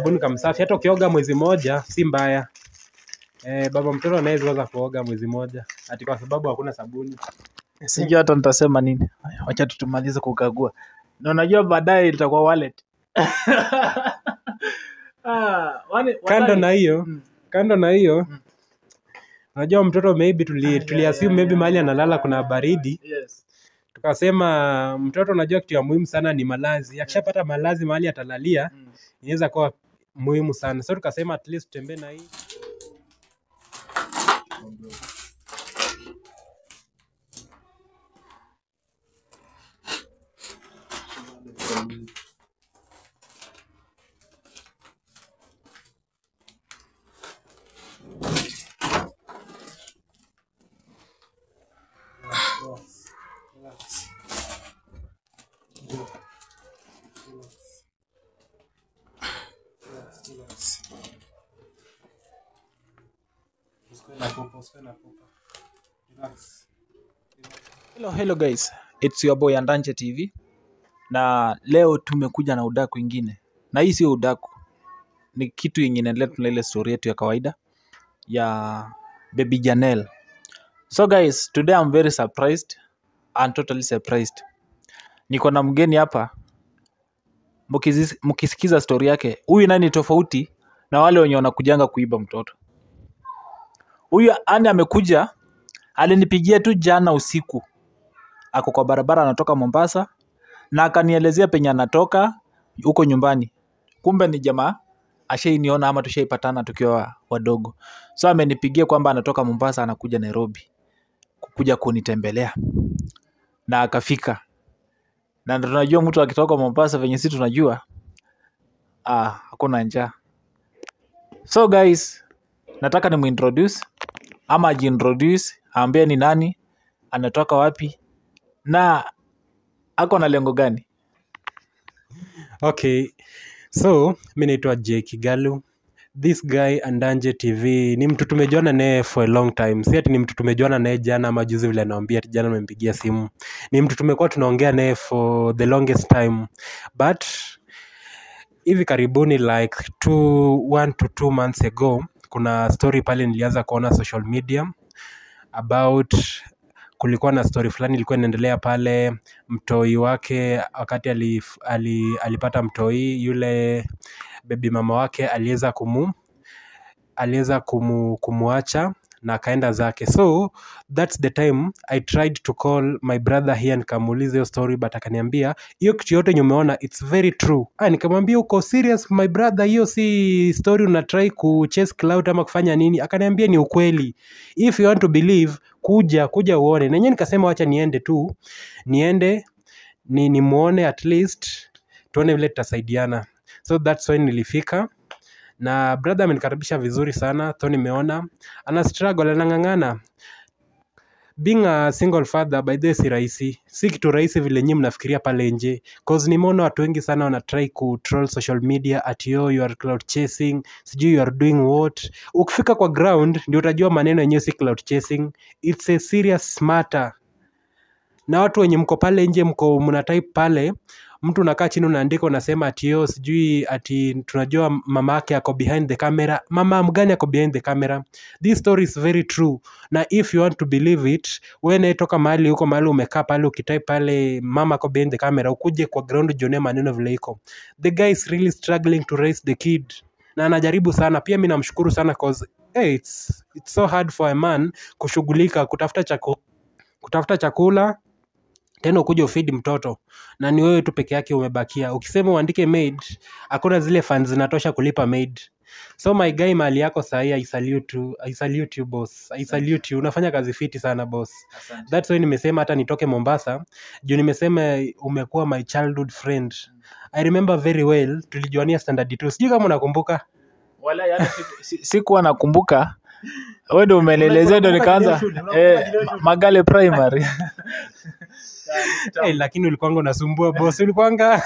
kasabuni kamsafi hata ukioga mwezi moja si mbaya. Eh, baba mtoto anaweza kuoga mwezi moja. Ati kwa sababu hakuna sabuni. Sijui hata nitasema nini. Wacha tutumalize kukagua. Na unajua baadaye itakuwa wallet. Ah, wani- kando na hiyo Mm. kando na hiyo Mm. unajua mtoto maybe tuli, ah, tuli yeah, assume yeah, maybe yeah, mahali analala kuna baridi. Yes. tukasema mtoto unajua kitu ya muhimu sana ni malazi. Akishapata malazi mahali atalalia Mm. inaweza kuwa muhimu sana. So tukasema at least tutembee na hii Hello, hello guys. It's your boy Andanje TV. Na leo tumekuja na udaku ingine. Na hii sio udaku. Ni kitu yenye inaendelea tuna ile story yetu ya kawaida ya Baby Janelle. So guys, today I'm very surprised and totally surprised. Niko na mgeni hapa. Mkisikiza story yake, huyu nani tofauti na wale wenye wanakujanga kuiba mtoto. Huyu ani amekuja alinipigia tu jana usiku ako kwa barabara anatoka Mombasa na akanielezea penye anatoka huko nyumbani. Kumbe ni jamaa ashainiona ama tushaipatana tukiwa wadogo, so amenipigia kwamba anatoka Mombasa anakuja Nairobi kuja kunitembelea na akafika, na tunajua mtu akitoka Mombasa venye si tunajua ah, hakuna njaa. So guys, nataka nimuintroduce ama ajiintroduce, aambie ni nani, anatoka wapi na ako na lengo gani. okay so mi naitwa j kigalu. This guy andanje tv ni mtu tumejuana naye for a long time. Si ati ni mtu tumejuana naye jana ama juzi vile anaambia ati jana amempigia simu. Ni mtu tumekuwa tunaongea naye for the longest time. But hivi karibuni like two, one to two months ago kuna story pale nilianza kuona social media. About kulikuwa na story fulani ilikuwa inaendelea pale mtoi wake wakati alif, ali, alipata mtoi yule bebi mama wake aliweza kumu aliweza kumu, kumuacha na akaenda zake. So thats the time i tried to call my brother here nikamuuliza hiyo story but akaniambia hiyo kitu yote yenye umeona its very true. Ah, nikamwambia uko serious my brother? Hiyo si story unatrai kuchase cloud ama kufanya nini? Akaniambia ni ukweli. If you want to believe kuja kuja uone. Nenyewe nikasema wacha niende tu niende ni nimwone at least tuone vile tutasaidiana. So thats when nilifika na brother amenikaribisha vizuri sana tho nimeona ana struggle anang'ang'ana. Being a single father by the si rahisi. Si kitu rahisi vile nyinyi mnafikiria pale nje. Cause nimeona watu wengi sana wana try ku troll social media at yo you are cloud chasing. Sijui you are doing what ukifika kwa ground ndio utajua maneno yenyewe si cloud chasing. It's a serious matter. Na watu wenye mko pale nje mko mna type pale mtu unakaa chini unaandika unasema ati yo sijui ati tunajua mama yake ako behind the camera. Mama mgani ako behind the camera? This story is very true. Na if you want to believe it we naetoka mahali huko mahali umekaa pale ukitype pale mama ako behind the camera ukuje kwa ground ujionee maneno vile iko. The guy is really struggling to raise the kid. Na anajaribu sana. Pia mi namshukuru sana cause hey, it's, it's so hard for a man kushughulika kutafuta chaku, kutafuta chakula tena ukuja ufeed mtoto na ni wewe tu peke yake umebakia. Ukisema uandike maid hakuna zile funds zinatosha kulipa maid. So my guy mali yako sahi, I salute you, I salute you boss. I salute you. Unafanya kazi fiti sana boss. That's why nimesema hata nitoke mombasa juu nimesema umekuwa my childhood friend. I remember very well tulijuania standard 2 sijui kama unakumbuka. Wala, yani, siku- si- sikuwa nakumbuka. Wewe ndio umenielezea ndio nikaanza eh, Magale primary hey, lakini ulikwanga unasumbua boss. Ulikuwanga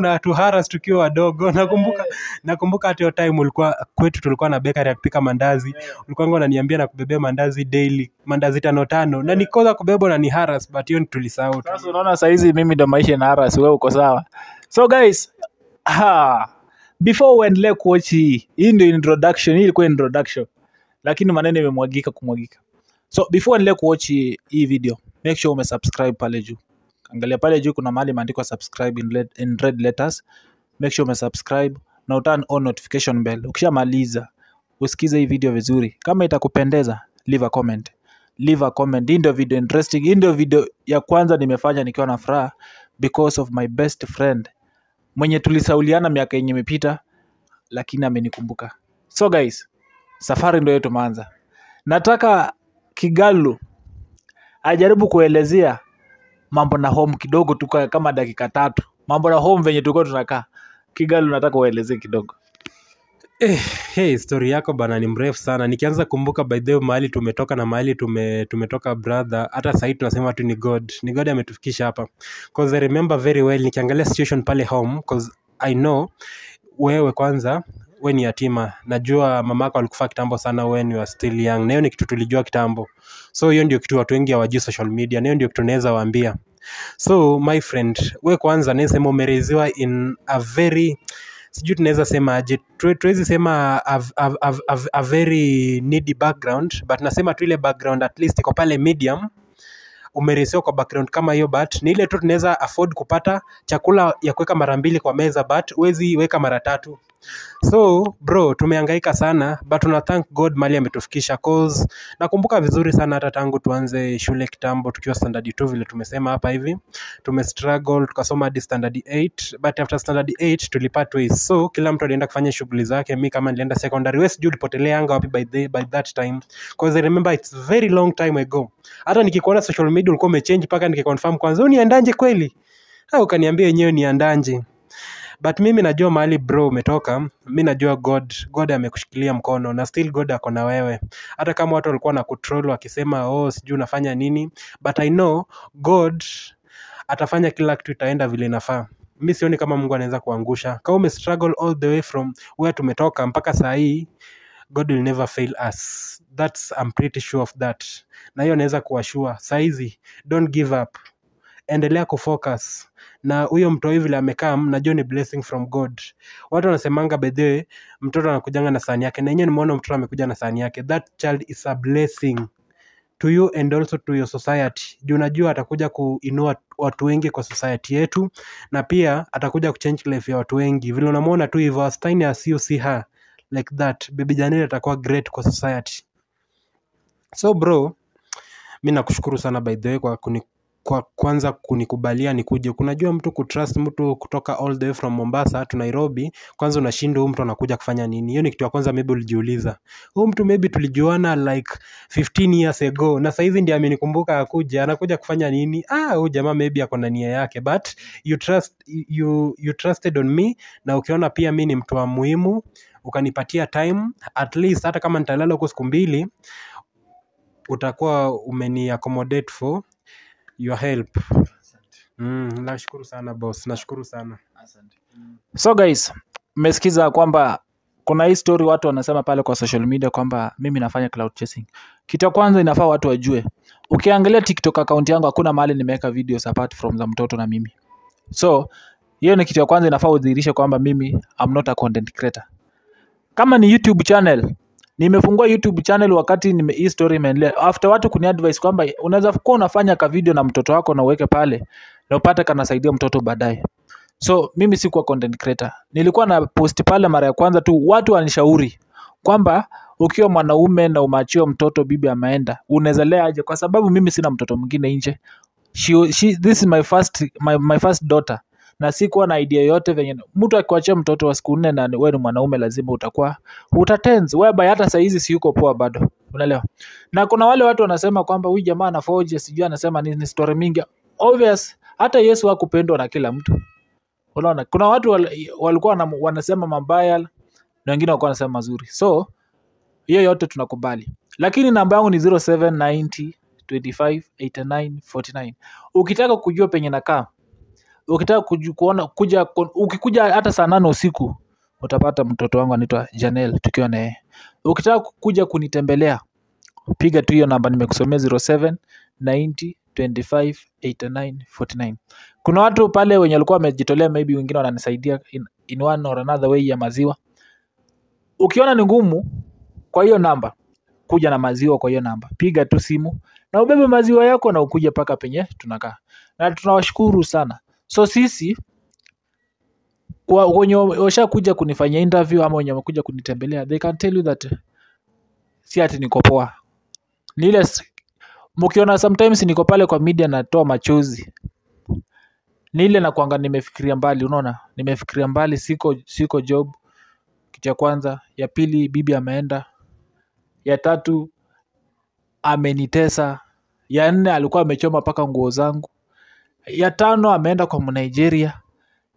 na tuharas tukiwa wadogo. Nakumbuka nakumbuka hata hiyo time ulikuwa kwetu tulikuwa na bakery ya kupika mandazi. Ulikwanga unaniambia na kubebea mandazi daily mandazi tano tano. Na nikoza kubebwa na ni haras but hiyo tulisahau tu. sasa unaona sahizi mimi ndo maisha na haras wewe uko sawa. So guys ha, before uendelee kuwatch hii hii ndio introduction hii ilikuwa introduction. Lakini maneno imemwagika kumwagika. So before uendelee kuwatch hii video make sure umesubscribe pale juu. Angalia pale juu kuna mahali imeandikwa subscribe in red, in red letters. Make sure umesubscribe na uturn on notification bell. Ukishamaliza usikize hii video vizuri. Kama itakupendeza leave a comment. Leave a comment. Hii ndio video interesting. Hii ndio video ya kwanza nimefanya nikiwa na furaha because of my best friend. Mwenye tulisauliana miaka yenye imepita lakini amenikumbuka. So guys safari ndio yetu tumeanza nataka kigalu ajaribu kuelezea mambo na home kidogo tu kama dakika tatu. Mambo na home venye tulikuwa tunakaa. Kigali. nataka uelezee kidogo. Eh, hey, story yako bana ni mrefu sana. Nikianza kumbuka by the way mahali tumetoka na mahali tume, tumetoka brother hata sahii tunasema tu ni god. Ni god ametufikisha hapa. Cause i remember very well nikiangalia situation pale home cause i know wewe kwanza we ni yatima. Najua mamako alikufa kitambo sana when you are still young. Na hiyo ni kitu tulijua kitambo. So hiyo ndio kitu watu wengi hawajui social media. Na hiyo ndio kitu naweza waambia. So my friend we kwanza naesema umereziwa in a very sijui tunaweza sema aje tu- tuwezi sema a, a, a, a, a very needy background but nasema tu ile background at least iko pale medium. Umeresiwa kwa background kama hiyo but ni ile tu tunaweza afford kupata chakula ya kuweka mara mbili kwa meza but huwezi weka mara tatu so bro tumeangaika sana but tuna thank god mali ametufikisha cause nakumbuka vizuri sana hata tangu tuanze shule kitambo tukiwa standard 2 vile tumesema hapa hivi. Tumestruggle tukasoma hadi standard 8 but after standard 8 tulipata ways so kila mtu alienda kufanya shughuli zake mi kama nilienda secondary. We sijui ulipotelea anga wapi by, the, by that time. Cause i remember it's very long time ago. Hata nikikuona social media ulikuwa umechange mpaka nikiconfirm kwanza "Wewe niandanje kweli? Au ukaniambia yenyewe niandanje but mimi najua mahali bro umetoka mi najua god god amekushikilia mkono na still god ako na wewe. Hata kama watu walikuwa na kutrol wakisema oh sijui unafanya nini but i know god atafanya kila kitu itaenda vile inafaa. Mi sioni kama mungu anaweza kuangusha. Kama ume all the way from where tumetoka mpaka saa hii god will never fail us. Thats I'm pretty sure of that. Na hiyo anaweza kuwashua. Saizi don't give up. Endelea kufocus na huyo mtoi vile amekaa najua ni blessing from god. Watu wanasemanga bedhe mtoto anakujanga na sahani yake na enyewe nimeona mtoto amekuja na sahani yake. That child is a blessing to you and also to your society. Juu najua atakuja kuinua watu wengi kwa society yetu na pia atakuja kuchange life ya watu wengi. Vile unamwona tu hivyo as tiny as you see her like that baby janel atakuwa great kwa society. So bro mi nakushukuru sana by the way kwa kuni, kwa kwanza kunikubalia nikuje. Kunajua mtu kutrust mtu kutoka all the way from mombasa to nairobi kwanza unashindwa huyu mtu anakuja kufanya nini? Hiyo ni kitu ya kwanza maybe ulijiuliza. Huyu mtu maybe tulijuana like 15 years ago na sasa hivi ndiye amenikumbuka akuja anakuja kufanya nini? Ah huyu jamaa maybe ako na nia yake but you trust you, you trusted on me na ukiona pia mi ni mtu wa muhimu ukanipatia time at least hata kama nitalala huko siku mbili utakuwa umeni accommodate for your help. Mm, nashukuru sana boss. Nashukuru sana. So guys mmesikiza kwamba kuna hii story watu wanasema pale kwa social media kwamba mimi nafanya cloud chasing. Kitu ya kwanza inafaa watu wajue ukiangalia tiktok account yangu hakuna mahali nimeweka videos apart from za mtoto na mimi. So hiyo ni kitu ya kwanza inafaa udhihirishe kwamba mimi I'm not a content creator. Kama ni youtube channel nimefungua youtube channel wakati nime, hii story imeendelea. After watu kuni advice kwamba unaweza kuwa unafanya ka video na mtoto wako na uweke pale na upate kanasaidia mtoto baadaye. So mimi sikuwa content creator. Nilikuwa na post pale mara ya kwanza tu watu wanishauri kwamba ukiwa mwanaume na umeachiwa mtoto bibi ameenda unaweza aje? Kwa sababu mimi sina mtoto mwingine nje. She, she, this is my first, my, my first daughter na sikuwa na idea yote venye mtu akuachia mtoto wa siku nne na wewe ni mwanaume lazima utakuwa utatense. Whereby hata saizi si yuko poa bado. Unaelewa? Na kuna wale watu wanasema kwamba huyu jamaa ana forge sijui anasema ni story mingi. Obvious hata yesu hakupendwa na kila mtu. Unaona? Kuna watu wal, walikuwa wana, wanasema mabaya na wengine walikuwa wanasema mazuri. So hiyo yote tunakubali. Lakini namba yangu ni 0790 25 89 49 ukitaka kujua penye nakaa ukitaka kujikuona kuja ukikuja hata saa nane usiku utapata mtoto wangu anaitwa janel tukiwa naye ukitaka kuja kunitembelea piga tu hiyo namba nimekusomea 07 90 25 89 49 kuna watu pale wenye walikuwa wamejitolea maybe wengine wananisaidia in- in one or another way ya maziwa. Ukiona ni ngumu kwa hiyo namba kuja na maziwa kwa hiyo namba. Piga tu simu na ubebe maziwa yako na ukuje paka penye tunakaa. Na tunawashukuru sana so sisi wenye washakuja kunifanyia interview ama wenye wamekuja kunitembelea they can tell you that si ati niko poa. Mkiona sometimes niko pale kwa media natoa machozi. Ni ile nakwanga nimefikiria mbali unaona? Nimefikiria mbali siko siko job. Kitu ya kwanza. Ya pili bibi ameenda. Ya tatu amenitesa. Ya nne alikuwa amechoma mpaka nguo zangu ya tano ameenda kwa mnigeria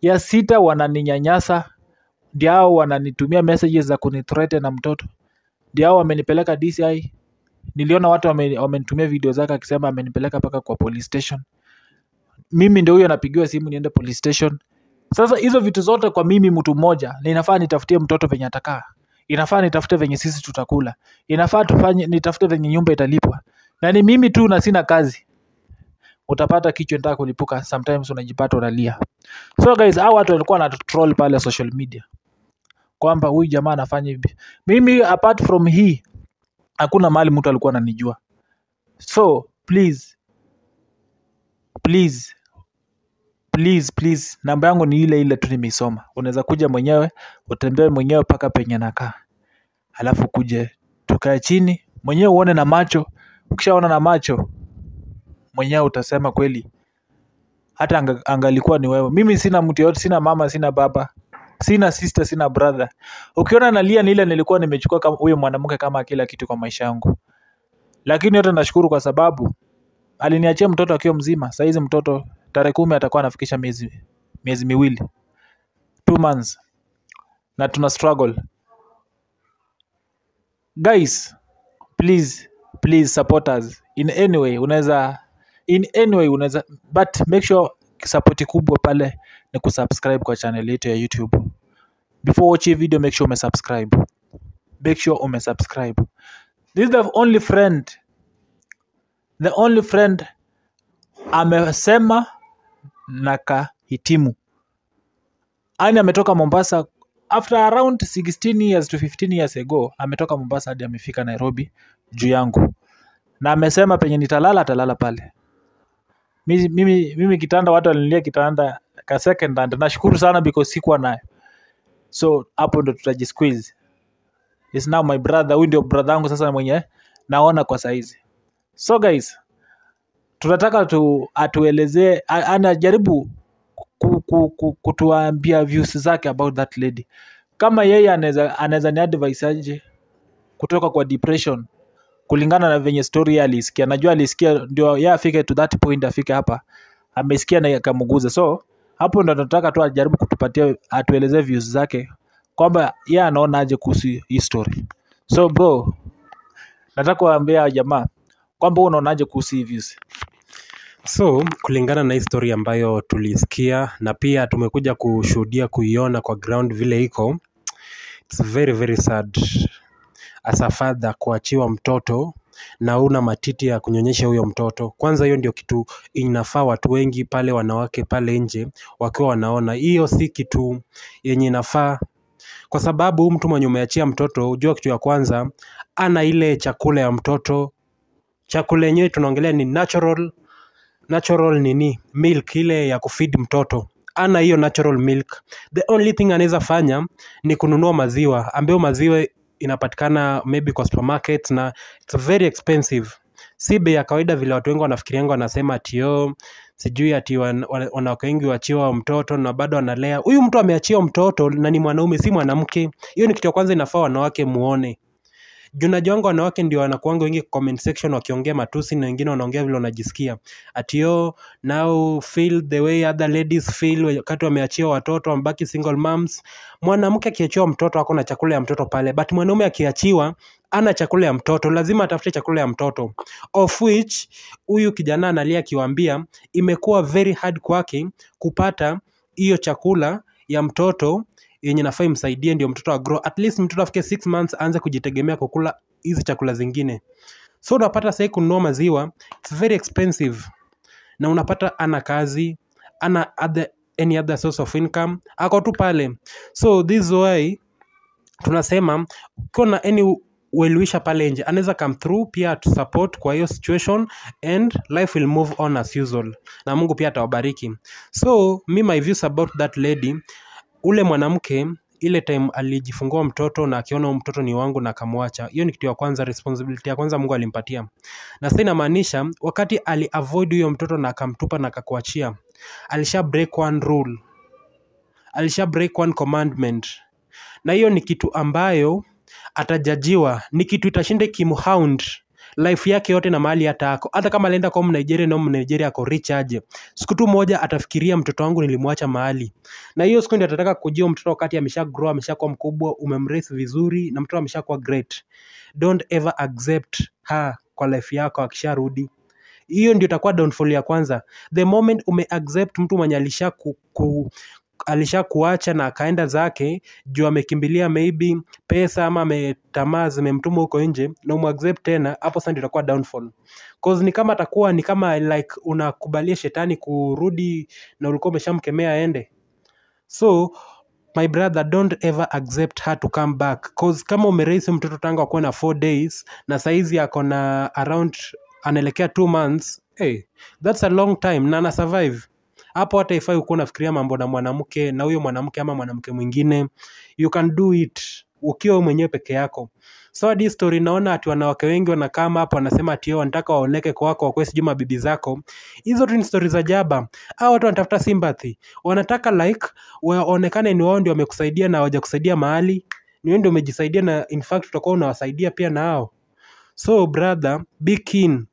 ya sita wananinyanyasa. Ndio wananitumia messages za kunithreaten na mtoto. Ndio wamenipeleka dci niliona watu wame- wamenitumia video zake akisema amenipeleka mpaka kwa police station. Mimi ndio huyo napigiwa simu niende police station. Sasa hizo vitu zote kwa mimi mtu mmoja na inafaa nitafutie mtoto venye atakaa. Inafaa nitafute venye sisi tutakula. Inafaa tufanye nitafute venye nyumba italipwa. Na ni mimi tu na sina kazi utapata kichwa nataka kulipuka sometimes unajipata unalia. So guys hao watu walikuwa na troll pale social media kwamba huyu jamaa anafanya hivi. Mimi apart from hii hakuna mahali mtu alikuwa ananijua. So please please please please namba yangu ni ile ile tu nimeisoma. Unaweza kuja mwenyewe utembee mwenyewe paka penye nakaa. Alafu kuje tukae chini mwenyewe uone na macho. Ukishaona na macho mwenyewe utasema kweli. Hata anga, angalikuwa ni wewe. Mimi sina mtu yote sina mama sina baba sina sister sina brother. Ukiona nalia ni ile nilikuwa nimechukua huyo mwanamke kama kila kitu kwa maisha yangu. Lakini yote nashukuru kwa sababu aliniachia mtoto akiwa mzima. Saizi mtoto tarehe kumi atakuwa anafikisha miezi miezi miwili. Two months. Na tuna struggle. Guys please please support us. In any way unaweza in any way unaweza but make sure sapoti kubwa pale ni kusubscribe kwa channel yetu ya youtube. Before watch video make sure umesubscribe. Make sure umesubscribe. This is the only friend the only friend amesema na kahitimu. Ani ametoka mombasa after around 16 years to 15 years ago ametoka mombasa hadi amefika nairobi juu yangu. Na amesema penye nitalala atalala pale mimi, mimi, kitanda watu walinilia kitanda ka second hand. Nashukuru sana because sikuwa nayo. So hapo ndo tutajisqueeze. Is now my brother. Huyu ndio brother wangu sasa mwenye naona kwa saizi. So guys tunataka tu atuelezee anajaribu ku, ku, ku, kutuambia views zake about that lady. Kama yeye anaweza anaweza ni advice aje kutoka kwa depression kulingana na venye story yeye alisikia. Najua alisikia ndio yeye afike to that point afike hapa. Amesikia na akamguza. So hapo ndo nataka tu ajaribu kutupatia atuelezee views zake kwamba yeye anaona aje kuhusu hii story. So bro nataka kuambia jamaa kwamba unaonaje kuhusu hii views. So kulingana na historia ambayo tulisikia na pia tumekuja kushuhudia kuiona kwa ground vile iko it's very very sad as a father kuachiwa mtoto na una matiti ya kunyonyesha huyo mtoto. Kwanza hiyo ndio kitu inafaa watu wengi pale wanawake pale nje wakiwa wanaona. Hiyo si kitu yenye inafaa. Kwa sababu mtu mwenye umeachia mtoto ujua kitu ya kwanza ana ile chakula ya mtoto. Chakula yenyewe tunaongelea ni natural natural nini? Milk ile ya kufeed mtoto. Ana hiyo natural milk. The only thing anaweza fanya ni kununua maziwa. Ambayo maziwa inapatikana maybe kwa supermarket na it's very expensive. Si bei ya kawaida vile watu wengi wanafikirianga wanasema atio sijui ati wana- wanawake wengi wachiwa mtoto na bado analea huyu mtu ameachiwa mtoto na ni mwanaume si mwanamke. Hiyo ni kitu ya kwanza inafaa wanawake muone juu wanawake ndio wanakuanga wengi comment section wakiongea matusi na wengine wanaongea vile wanajisikia. Atio now feel the way other ladies feel wakati wameachia watoto wamebaki single moms. Mwanamke akiachiwa mtoto ako na chakula ya mtoto pale but mwanaume akiachiwa ana chakula ya mtoto lazima atafute chakula ya mtoto. Of which huyu kijana analia akiwaambia imekuwa very hard kwake kupata hiyo chakula ya mtoto yenye nafaa imsaidie ndio mtoto agrow. At least mtoto afike 6 months aanze kujitegemea kukula hizi chakula zingine. So unapata sahii kununua maziwa it's very expensive. Na unapata ana kazi ana other any other source of income ako tu pale. So this way tunasema ukiwa na any well-wisher pale nje anaweza come through pia to support kwa hiyo situation and life will move on as usual. Na mungu pia atawabariki. So me my views about that lady ule mwanamke ile time alijifungua mtoto na akiona mtoto ni wangu na akamwacha. Hiyo ni kitu ya kwanza responsibility ya kwanza mungu alimpatia. Na sasa inamaanisha wakati aliavoid huyo mtoto na akamtupa na akakuachia alisha break one rule. Alisha break one commandment. Na hiyo ni kitu ambayo atajajiwa. Ni kitu itashinda kimhound life yake yote na mahali hata ako. Hata kama alienda kwa mnigeria na mnigeria ako rich aje. Siku tu moja atafikiria mtoto wangu nilimwacha mahali. Na hiyo siku ndio atataka kujua mtoto wakati amesha grow ameshakuwa mkubwa umemraise vizuri na mtoto ameshakuwa great. Don't ever accept her kwa life yako akisharudi. Hiyo ndio itakuwa downfall ya kwanza. The moment ume accept mtu mwenye alisha ku, ku, alisha kuacha na akaenda zake juu amekimbilia maybe pesa ama ametamaa zimemtuma huko nje na umaccept tena hapo sasa ndio itakuwa downfall. Cause ni kama atakuwa ni kama like unakubalia shetani kurudi na ulikuwa umeshamkemea aende. So my brother don't ever accept her to come back. Cause kama umeraise mtoto tangu akuwa na 4 days na saizi ako na around anaelekea 2 months hey, that's a long time na ana survive hapo hata ifai ukuwa unafikiria mambo na mwanamke na huyo mwanamke ama mwanamke mwingine. You can do it ukiwa mwenyewe peke yako. So hadi story naona ati wanawake wengi wanakaa hapo wanasema ati "Oh, wanataka waoneke kwako wakwe sijui mabibi zako. Hizo tu ni stori za jaba. Au watu wanatafuta sympathy. Wanataka like waonekane ni wao ndio wamekusaidia na hawajakusaidia mahali. Ni wewe ndio umejisaidia na in fact utakuwa unawasaidia pia na hao. So brother be keen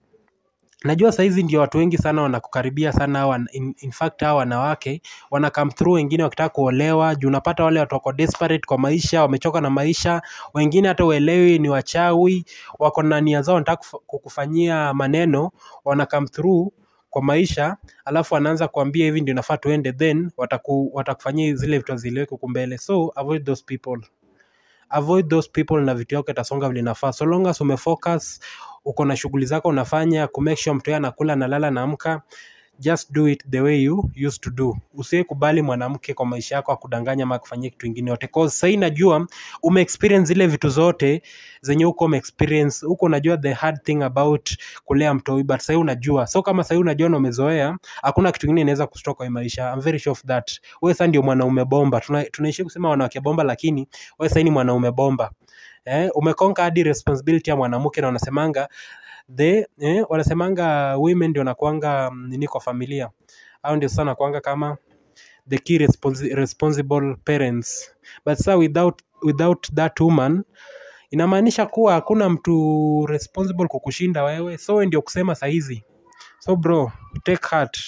najua sahizi ndio watu wengi sana wanakukaribia sana in, in fact hawa wanawake wana come through wengine wakitaka kuolewa juu unapata wale watu wako desperate kwa maisha wamechoka na maisha wengine hata uelewi ni wachawi wako na nia zao wanataka kukufanyia maneno wana come through kwa maisha alafu wanaanza kuambia hivi ndio nafaa tuende then wataku, watakufanyia zile vitu ziliweka huku mbele. So avoid those people. Avoid those people na vitu yako itasonga vile inafaa. So long as umefocus uko na shughuli zako unafanya kumake sure yeye anakula analala naamka just do it the way you used to do. Usiwe kubali mwanamke kwa maisha yako akudanganya ama akufanyia kitu kingine yote. Cause sasa najua ume experience zile vitu zote zenye huko ume experience huko unajua the hard thing about kulea mtoi but sasa unajua. So kama sasa unajua na umezoea hakuna kitu kingine inaweza kustoka kwa maisha. I'm very sure of that. Wewe sasa ndio mwanaume bomba. Tuna, kusema wanawake bomba lakini wewe sasa ni mwanaume bomba. Eh, umekonka hadi responsibility ya mwanamke na unasemanga the eh, wanasemanga women ndio nakuanga mm, nini kwa familia. Au ndio sana kuanga kama the key responsi responsible parents. But sa without, without that woman inamaanisha kuwa hakuna mtu responsible kukushinda wewe. So ndio kusema sahizi so bro take heart.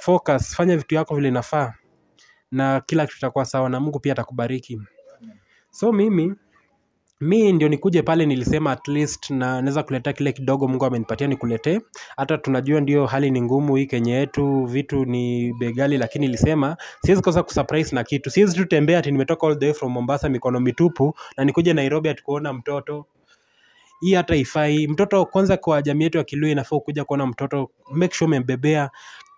Focus. Fanya vitu yako vile inafaa. Na kila kitu itakuwa sawa na mungu pia atakubariki. So mimi mi ndio nikuje pale nilisema at least na naweza kuleta kile kidogo mungu amenipatia nikuletee. Hata tunajua ndio hali ni ngumu hii kenye yetu vitu ni begali lakini nilisema siwezi kosa kusurprise na kitu. Siwezi tu tembea ati nimetoka all the way from mombasa mikono mitupu na nikuje nairobi ati kuona mtoto. Hii hata ifai mtoto kwanza kwa jamii yetu ya kilui inafaa kuja kuona mtoto make sure umembebea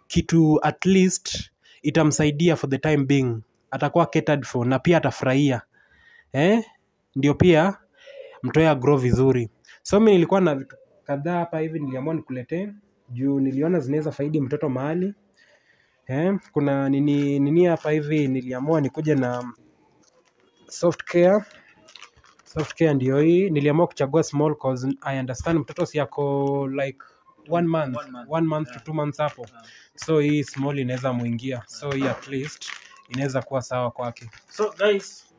kitu at least itamsaidia for the time being. Atakuwa catered for na pia atafurahia. Eh? Ndio pia mtoe grow vizuri. So mi nilikuwa na vitu kadhaa hapa hivi niliamua nikuletee. Juu niliona zinaweza faidi mtoto mahali. Eh? kuna nini nini hapa hivi niliamua nikuje na soft care. Soft care ndio hii. Niliamua kuchagua small cause i understand mtoto si like one month One month. one month to two months hapo. So hii small inaweza muingia so hii at least inaweza kuwa sawa kwake. So guys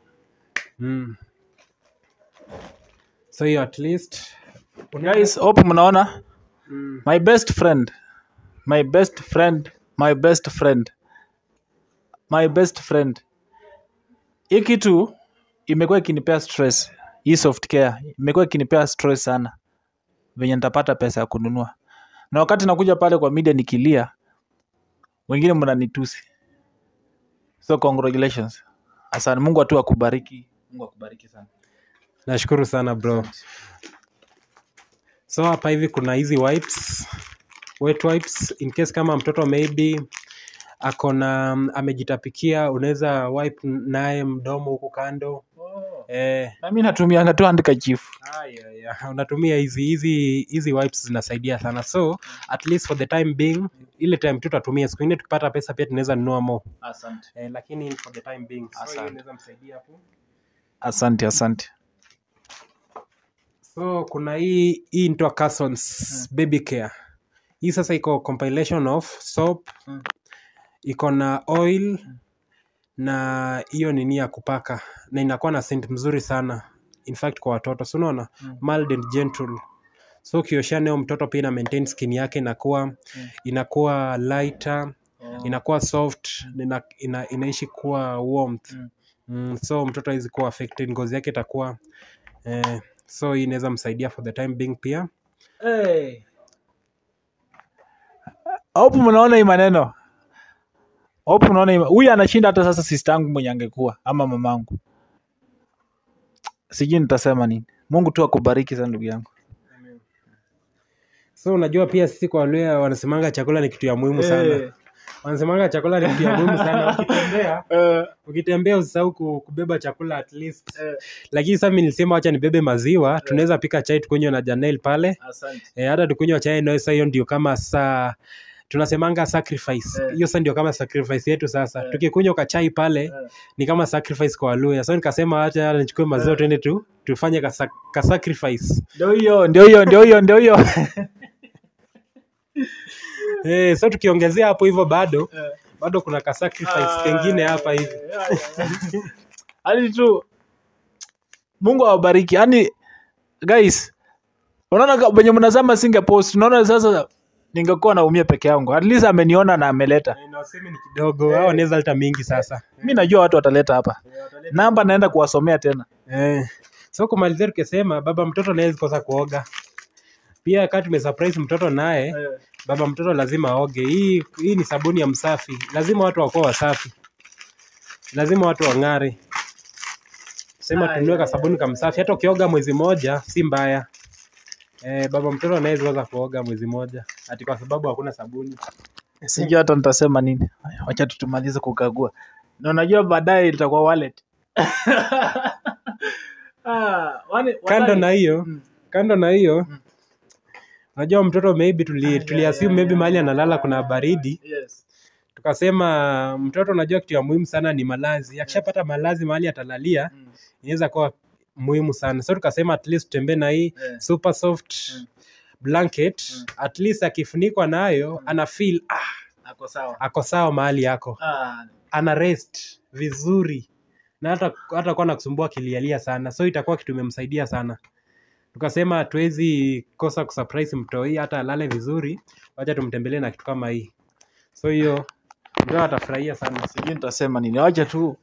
mm. So hiyo at least. Guys hope mnaona. Mm. my best friend. My best friend. My best friend. My best friend. Hii kitu imekuwa ikinipea stress. Hii soft care. Imekuwa ikinipea stress sana. Venye nitapata pesa ya kununua. Na wakati nakuja pale kwa media nikilia wengine mnanitusi. So congratulations. Asante. Mungu atu akubariki. Mungu akubariki sana nashukuru sana bro. So hapa hivi kuna hizi wipes wet wipes in case kama mtoto maybe akona amejitapikia unaweza wipe naye mdomo huku kando. Eh, na natumia natumianga tu Ah, yeah, yeah. unatumia hizi hizi hizi wipes zinasaidia sana. So at least for the time being ile time tu tutatumia siku ingine tukipata pesa pia tunaweza nunua mo asante. Eh, lakini for the time being. So Asante. asante asante so kuna hii hii inaitwa Carson's baby care. Hii sasa iko compilation of soap Mm. iko na oil na hiyo nini ya kupaka. Na inakuwa na scent mzuri sana. In fact kwa watoto. Si unaona? Mm. mild and gentle. So ukioshea nayo mtoto pia ina maintain skin yake inakuwa inakuwa lighter inakuwa soft ina, ina, inaishi kuwa warmth. Mm. mm, so mtoto hawezi kuwa affected. Ngozi yake itakuwa eh, so hii inaweza msaidia for the time being pia. Hey. hope mnaona hii maneno. Hope mnaona hii huyu anashinda hata sasa sister yangu mwenye angekuwa ama mamangu. Sijui nitasema nini. Mungu tu akubariki sana ndugu yangu. So unajua pia sisi kwa Waluhya wanasemanga chakula ni kitu ya muhimu sana wanasemanga chakula ni kitu muhimu sana. Ukitembea ukitembea usisahau ku- kubeba chakula at least. Lakini sasa mimi nilisema wacha nibebe maziwa. Tunaweza pika chai tukunywe na Janel pale. Asante. Eh, hata tukunywa chai na sasa hiyo ndio kama saa tunasemanga sacrifice. Hiyo hiyo sasa ndio kama sacrifice yetu sasa. Yeah. tukikunywa kachai pale yeah. ni kama sacrifice kwa Luya, so nikasema acha nichukue maziwa yeah. twende tu tufanye ka, ka sacrifice. Ndio hiyo ndio hiyo ndio hiyo ndio hiyo eh, so tukiongezea hapo hivyo bado bado kuna ka sacrifice kengine hapa hivi. hadi tu mungu awabariki. Yaani guys unaona venye mnazama singe post unaona sasa ningekuwa naumia peke yangu. At least ameniona na ameleta. Eh, ni kidogo. Hao wanaweza leta mingi sasa. Mi najua watu wataleta hapa. Namba naenda kuwasomea tena. Eh. so kumalizia tukisema baba mtoto naye kosa kuoga. Pia kaa tumesurprise mtoto naye baba mtoto lazima aoge. Hii hii ni sabuni ya msafi. Lazima watu wakuwa wasafi. Lazima watu wang'are. Sema tunue tununue ka sabuni ka msafi hata ukioga mwezi moja si mbaya. Eh, baba mtoto anaweza weza kuoga mwezi moja. Ati kwa sababu hakuna sabuni. Sijui hata nitasema nini. Wacha tutumalize kukagua. Na unajua baadaye itakuwa wallet. Ah, wani- kando na hiyo hmm. kando na hiyo Mm. Unajua mtoto maybe tuli, yeah, tuliassume yeah, maybe mahali analala kuna baridi Yes. tukasema mtoto unajua kitu ya muhimu sana ni malazi akishapata malazi mahali atalalia Mm. inaweza kuwa muhimu sana so tukasema at least tutembee na hii Yeah. super soft Mm. blanket Mm. at least akifunikwa nayo mm. ana feel ah, ako sawa ako sawa mahali yako Ah, ana rest vizuri na hata hata kuwa nakusumbua kilialia sana so itakuwa kitu imemsaidia sana tukasema tuwezi kosa kusurprise mtoi hata alale vizuri wacha tumtembelee na kitu kama hii. So hiyo ndio atafurahia sana. Sijui nitasema nini wacha tu.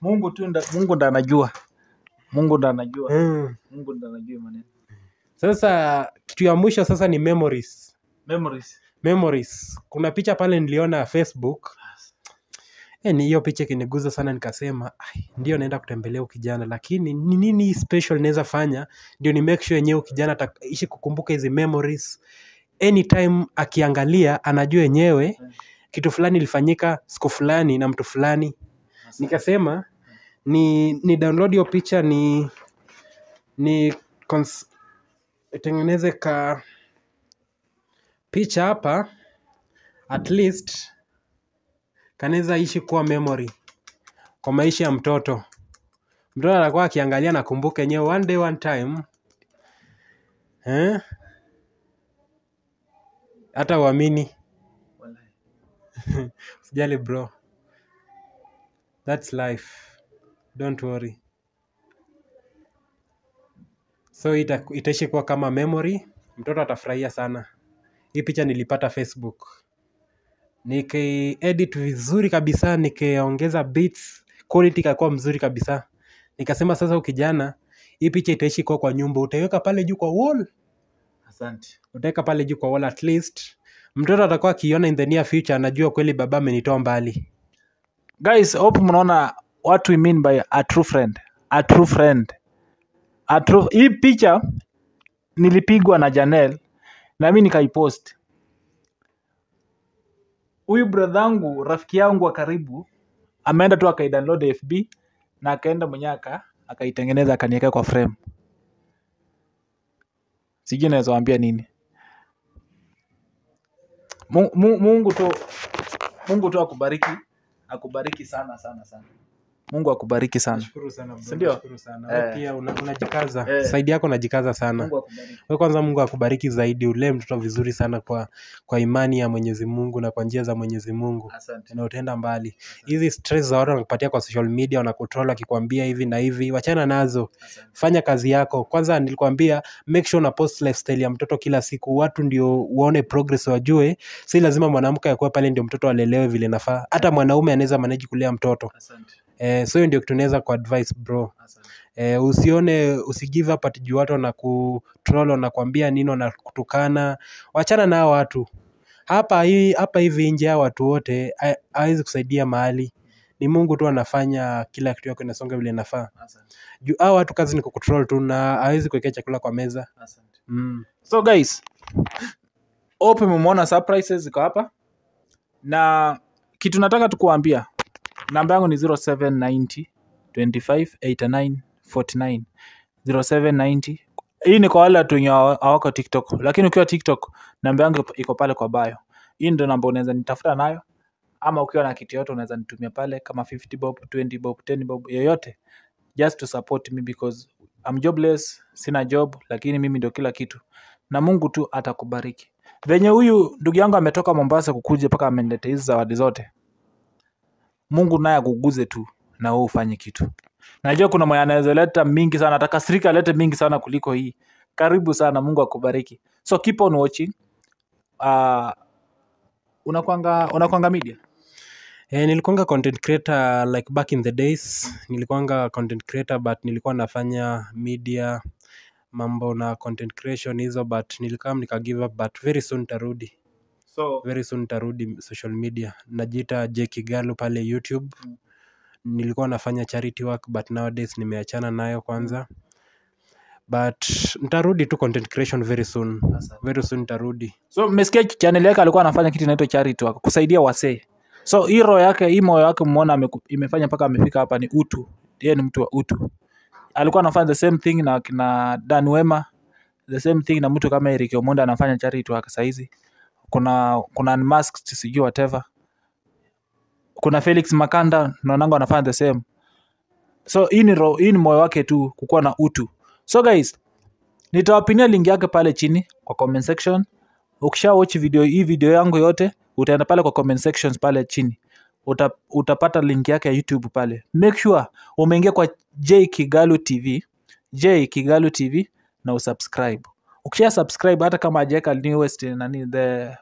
Mungu tu nda, mungu ndo anajua. Mungu ndo anajua. Mm. mungu ndo anajua maneno. Sasa kitu ya mwisho sasa ni memories. Memories. Memories. Kuna picha pale niliona facebook Eh, ni hiyo picha ikiniguza sana nikasema "Ai, ndio naenda kutembelea huyu kijana lakini ni nini special naweza fanya ndio ni make sure yenyewe huyu kijana ataishi kukumbuka hizi memories. Anytime akiangalia anajua yenyewe kitu fulani ilifanyika siku fulani na mtu fulani. Nikasema ni ni download hiyo picha ni ni cons- tengeneze ka picha hapa at least kanaweza ishi kuwa memory. Kwa maisha ya mtoto. Mtoto anakuwa akiangalia na kumbuka yenyewe one day one time. Eh? hata uamini sijali bro. Thats life. Don't worry. So ita, itaishi kuwa kama memory. Mtoto atafurahia sana. Hii picha nilipata facebook nikiedit vizuri kabisa nikiongeza beats quality ikakuwa mzuri kabisa. Nikasema sasa ukijana, hii picha itaishi kwa kwa nyumba utaiweka pale juu kwa wall. Asante. Utaweka pale juu kwa wall at least. Mtoto atakuwa akiona in the near future anajua kweli baba amenitoa mbali. Guys hope mnaona what we mean by a true friend. A true friend. A true... hii picha nilipigwa na janel na mimi nikaipost huyu bradhangu rafiki yangu wa karibu ameenda tu akaidownload fb na akaenda mwenyewe aka akaitengeneza akaniweka kwa frame. Sijui naweza wambia nini. Mu- mu- mungu tu mungu tu akubariki akubariki sana sana sana mungu akubariki sana. Eh. pia una- unajikaza. Eh. saidi yako unajikaza sana. Mungu akubariki. We kwanza mungu akubariki zaidi. Ulee mtoto vizuri sana kwa kwa imani ya mwenyezi mungu na kwa njia za mwenyezi mungu. Asante. Na utaenda mbali. Hizi stress za watu wanakupatia kwa social media wanakutroll wakikwambia hivi na hivi. Wachana nazo. Asante. Fanya kazi yako. Kwanza nilikwambia make sure una post lifestyle ya mtoto kila siku. Watu ndio waone progress wajue. Si lazima mwanamke akuwe pale ndio mtoto alelewe vile nafaa hata mwanaume anaweza manaji kulea mtoto. Asante so hiyo ndio tunaweza ku advice bro. Eh, usione usigive up ati juu watu wanakutroll wanakwambia nini wanakutukana. Wachana nao watu. Hapa hii hapa hivi nje ya watu wote ha- hawezi kusaidia mahali. Ni mungu tu anafanya kila kitu yako inasonga vile inafaa. Juu hao watu kazi ni kucontrol tu na hawezi kuwekea chakula kwa meza. Asante mm. so guys hope mmeona surprises ziko hapa. Na kitu nataka tukuambia namba yangu ni 0790 25 89 49 0790 hii ni kwa wale watu wenye hawako tiktok. Lakini ukiwa tiktok namba yangu iko- pale kwa bio. Hii ndio namba unaweza nitafuta nayo. Ama ukiwa na kitu yote unaweza nitumia pale kama 50 bob 20 bob 10 bob yoyote. Just to support me because I'm jobless sina job lakini mimi ndio kila kitu. Na mungu tu atakubariki. Venye huyu ndugu yangu ametoka mombasa kukuja mpaka ameniletea hizi zawadi zote mungu naye akuguze tu na wewe ufanye kitu. Najua kuna mwenye anaweza leta mingi sana atakasirika alete mingi sana kuliko hii. Karibu sana mungu akubariki. So keep on watching. Uh, unakwanga unakwanga media? Eh, nilikuanga content creator like back in the days. Nilikuanga content creator but nilikuwa nafanya media mambo na content creation hizo but nilikam nika give up but very soon tarudi so very soon tarudi social media. Najiita J Kigalu pale youtube. Mm. nilikuwa nafanya charity work but nowadays nimeachana nayo kwanza. But ntarudi tu content creation very soon. Asante. very soon tarudi so mmesikia channel yake alikuwa anafanya kitu inaitwa charity work kusaidia wasee. So hii roho yake hii moyo wake mmeona imefanya mpaka amefika hapa ni utu. Yeye ni mtu wa utu. Alikuwa anafanya the same thing na kina Dan Wema the same thing na mtu kama Eric omonda anafanya charity work saizi kuna kuna unmasked sijui whatever. Kuna Felix Makanda naonanga wanafanya the same. So hii ni ni moyo wake tu kukuwa na utu. So guys nitawapinia link yake pale chini kwa comment section. Ukisha watch video hii video yangu yote utaenda pale kwa comment sections pale chini. Uta, utapata link yake ya youtube pale. Make sure umeingia kwa j kigalu tv j kigalu tv na usubscribe ukisha subscribe hata kama ajaweka newest nani the,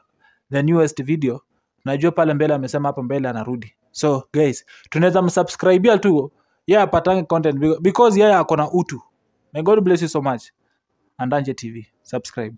the newest video najua pale mbele amesema hapo mbele anarudi. So guys tunaweza msubscribia tu. Yeye apatange content be- because yeye ako na utu. May god bless you so much. Andanje tv subscribe